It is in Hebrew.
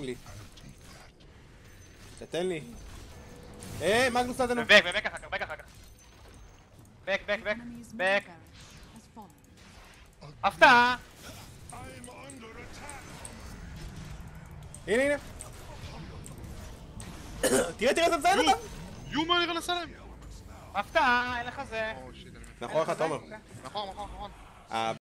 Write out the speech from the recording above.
לי. תתן לי. אה, מגנוס נתנו. בק, בק אחר כך, בק אחר כך. בק, בק, בק, בק. הפתעה! הנה, הנה. תראה, תראה, איזה מזיין אותם. יו, מה נראה לסלם? הפתעה, אין לך זה. נכון, שיט, אני מת. נכון, נכון, תומר. נכון, נכון, נכון. אה,